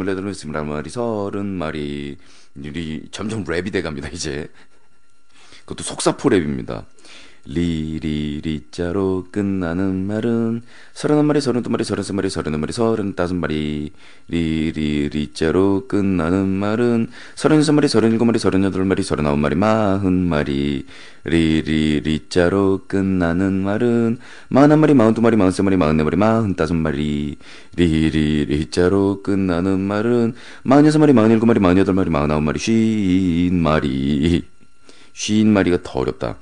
스물여덟 스물한 마리 서른 마리 이 점점 랩이 돼갑니다 이제 그것도 속사포 랩입니다. 리리리자로 끝나는 말은 서른한 마리 서른두 마리 서른세 마리 서른네 마리 서른다섯 마리. 리리리자로 끝나는 말은 서른여섯 마리 서른일곱 마리 서른여덟 마리 서른아홉 마리 마흔 마리. 리리리자로 끝나는 말은 마흔한 마리 마흔두 마리 마흔세 마리 마흔네 마리 마흔다섯 마리. 리리리자로 끝나는 말은 마흔여섯 마리 마흔일곱 마리 마흔여덟 마리 마흔아홉 마리. 쉰 마리. 쉰 마리가 더 어렵다.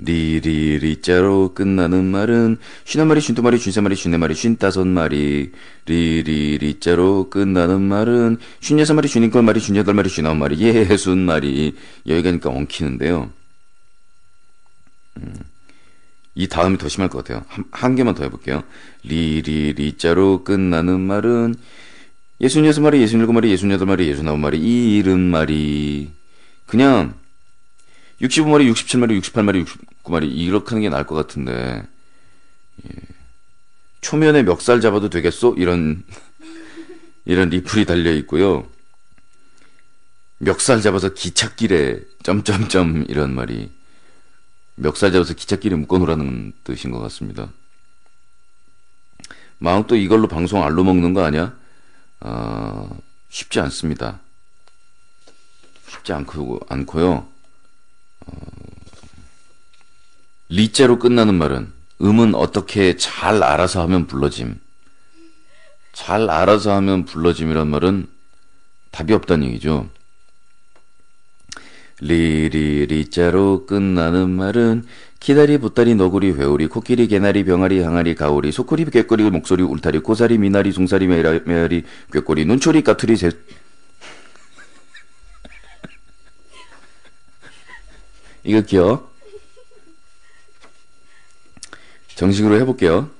리리리자로 끝나는 말은 쉰한 마리, 쉰두 마리, 쉰세 마리, 쉰네 마리, 쉰다섯 마리. 리리리자로 끝나는 말은 쉰여섯 마리, 쉰일곱 마리, 쉰여덟 마리, 쉰아홉 마리, 예순 마리. 여기 가니까 엉키는데요. 음, 이 다음이 더 심할 것 같아요. 한, 한 개만 더 해볼게요. 리리리자로 끝나는 말은 예순여섯 마리, 예순일곱 마리, 예순여덟 마리, 예순아홉 마리, 이른 마리. 그냥 65마리, 67마리, 68마리, 69마리 이렇게 하는 게 나을 것 같은데 예. 초면에 멱살 잡아도 되겠소? 이런 이런 리플이 달려 있고요. 멱살 잡아서 기찻길에 점점점 이런 말이 멱살 잡아서 기찻길에 묶어놓으라는 뜻인 것 같습니다. 마음 또 이걸로 방송 알로 먹는 거 아니야? 아, 쉽지 않습니다. 쉽지 않고, 않고요. 리자로 끝나는 말은 음은 어떻게 잘 알아서 하면 불러짐. 잘 알아서 하면 불러짐이란 말은 답이 없다는 얘기죠. 리리리자로 끝나는 말은 키다리 보따리 너구리 회오리 코끼리 개나리 병아리 항아리 가오리 소쿠리 꾀꼬리 목소리 울타리 고사리 미나리 송사리 메라, 메아리 꾀꼬리 눈초리 까투리 새 이거 기억 정식으로 해볼게요.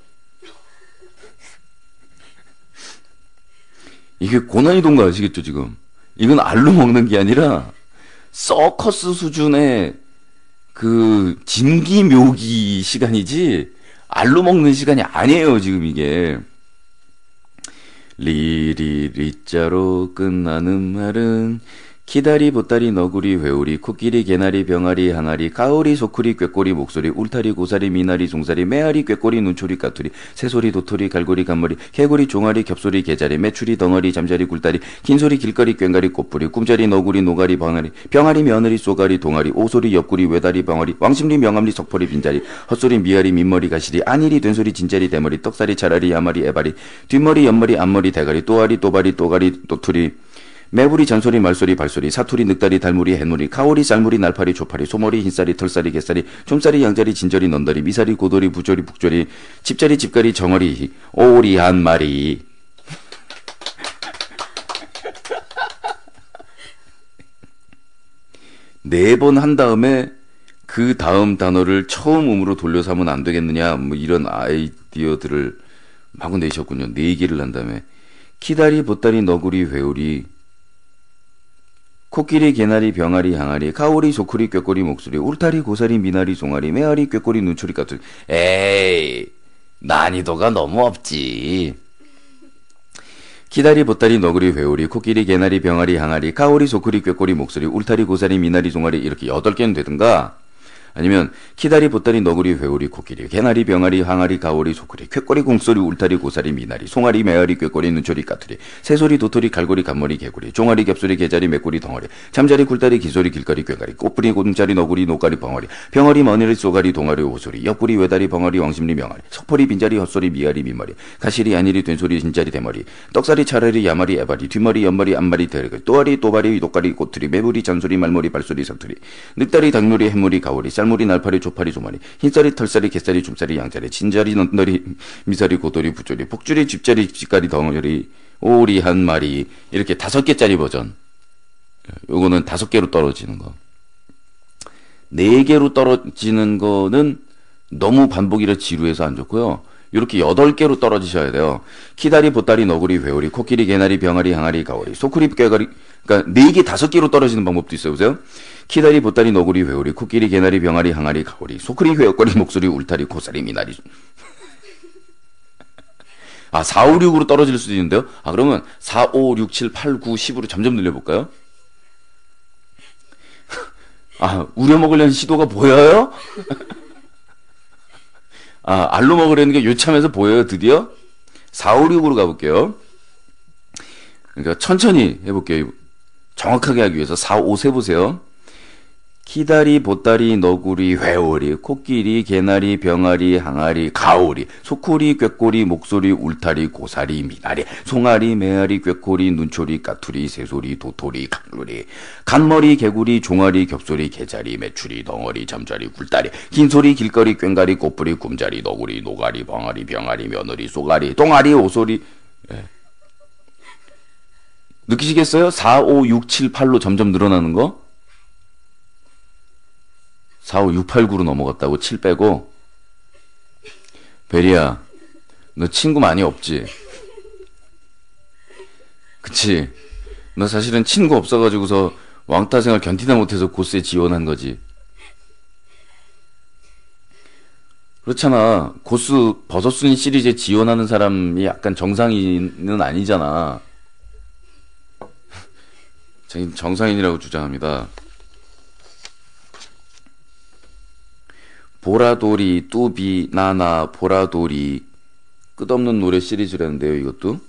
이게 고난이도인 거 아시겠죠, 지금? 이건 알로 먹는 게 아니라, 서커스 수준의 그, 진기 묘기 시간이지, 알로 먹는 시간이 아니에요, 지금 이게. 리리리 자로 끝나는 말은, 키다리, 보따리, 너구리, 회오리, 코끼리, 개나리, 병아리, 항아리, 가오리, 소쿠리, 꾀꼬리, 목소리, 울타리, 고사리, 미나리, 송사리, 메아리, 꾀꼬리, 눈초리, 까투리, 새소리, 도토리, 갈고리, 간머리, 개구리, 종아리, 겹소리, 개자리, 메추리, 덩어리, 잠자리, 굴다리, 긴소리, 길거리, 꽹가리, 꽃뿌리, 꿈자리, 너구리, 노가리, 방아리, 병아리, 며느리, 쏘가리, 동아리, 오소리, 옆구리, 외다리, 방아리, 왕심리, 명암리, 석포리, 빈자리, 헛소리, 미아리, 민머리, 가시리, 안일이, 된소리, 진자리, 대머리, 떡사리, 차라리, 야마리, 에바리, 뒷머리, 옆머리, 앞머리, 대가리, 또아리, 또바리, 또가리, 또투리, 매부리, 잔소리, 말소리, 발소리, 사투리, 늑다리, 달무리, 해무리, 카오리, 쌀무리, 날파리, 조파리, 소머리, 흰쌀이, 털쌀이, 개쌀이, 좀쌀이, 양자리, 진저리, 넌다리, 미사리, 고돌이, 부조리, 북조리, 집자리, 집가리, 정어리, 오리 한 마리. 네 번 한 다음에 그 다음 단어를 처음 음으로 돌려서 하면 안 되겠느냐, 뭐 이런 아이디어들을 마구 내셨군요. 네 개를 한 다음에. 키다리, 보따리, 너구리, 회오리, 코끼리, 개나리, 병아리, 항아리, 가오리, 소쿠리, 꾀꼬리, 목소리, 울타리, 고사리, 미나리, 송사리, 메아리, 꾀꼬리, 눈초리, 까투리. 에이, 난이도가 너무 없지. 기다리, 보따리, 너구리, 회오리, 코끼리, 개나리, 병아리, 항아리, 가오리, 소쿠리, 꾀꼬리, 목소리, 울타리, 고사리, 미나리, 송아리 이렇게 여덟 개는 되든가 아니면 키다리, 보따리, 너구리, 회오리, 코끼리, 개나리, 병아리, 항아리, 가오리, 소쿠리, 쾌꼬리, 공소리, 울타리, 고사리, 미나리, 송아리, 메아리, 꾀꼬리, 눈초리, 까투리, 새소리, 도토리, 갈고리, 간머리, 개구리, 종아리, 겹소리, 개자리, 메꼬리, 덩어리, 잠자리, 굴다리, 기소리, 길거리, 꾀가리, 꽃뿌리, 고등자리, 너구리, 노가리, 벙어리, 병어리, 머니리, 쏘가리, 동아리, 오소리, 옆구리, 외다리, 벙어리, 왕심리, 명아리, 석포리, 빈자리, 헛소리, 미아리, 민머리, 가시리, 안일이, 된소리, 진자리, 대머리, 떡사리, 차라리, 야마리, 에바리, 뒷머리, 옆머리, 앞머리, 대리, 또아리, 또바리, 노가리, 꼬투리, 매부리, 잔소리, 말머리, 발소리, 사투리, 늑다리, 닭무리, 해무리, 가오리, 쌀 무리, 날파리, 조파리, 조마리, 흰쌀이, 털쌀이, 개쌀이, 줌쌀이, 양쌀이, 진자리, 넌너리, 미사리, 고돌이, 부조리, 복줄이, 집자리, 집가리, 덩어리, 오리 한 마리 이렇게 다섯 개짜리 버전. 요거는 다섯 개로 떨어지는 거. 네 개로 떨어지는 거는 너무 반복이라 지루해서 안 좋고요. 이렇게 여덟 개로 떨어지셔야 돼요. 키다리, 보따리, 너구리, 회오리, 코끼리, 개나리, 병아리, 항아리, 가오리, 소쿠리, 꾀꼬리, 그러니까 네 개, 다섯 개로 떨어지는 방법도 있어요. 보세요. 키다리, 보따리, 너구리, 회오리, 코끼리, 개나리, 병아리, 항아리, 가오리, 소쿠리, 회오리, 목소리, 울타리, 고사리, 미나리. 아, 4, 5, 6으로 떨어질 수도 있는데요. 아, 그러면 4, 5, 6, 7, 8, 9, 10으로 점점 늘려볼까요? 아, 우려먹으려는 시도가 보여요? 아, 알로 먹으려는 게 요참해서 보여요, 드디어? 4, 5, 6으로 가볼게요. 그러니까 천천히 해볼게요. 정확하게 하기 위해서 4, 5 세보세요. 키다리, 보따리, 너구리, 회오리, 코끼리, 개나리, 병아리, 항아리, 가오리, 소쿠리, 꾀꼬리, 목소리, 울타리, 고사리, 미나리, 송아리, 메아리, 꾀꼬리, 눈초리, 까투리, 새소리, 도토리, 강루리, 간머리, 개구리, 종아리, 겹소리, 개자리, 메추리, 덩어리, 잠자리, 굴다리, 긴소리, 길거리, 꽹가리, 꽃뿌리, 꿈자리, 너구리, 노가리, 방아리, 병아리, 며느리, 쏘가리, 똥아리, 오소리, 예. 느끼시겠어요? 4, 5, 6, 7, 8로 점점 늘어나는 거? 4, 5, 6, 8, 9로 넘어갔다고 7 빼고 베리야 너 친구 많이 없지? 그치? 너 사실은 친구 없어가지고서 왕따 생활 견디다 못해서 고스에 지원한 거지 그렇잖아 고스 버섯순이 시리즈에 지원하는 사람이 약간 정상인은 아니잖아 정상인이라고 주장합니다 보라돌이, 뚜비, 나나, 보라돌이 끝없는 노래 시리즈라는데요, 이것도.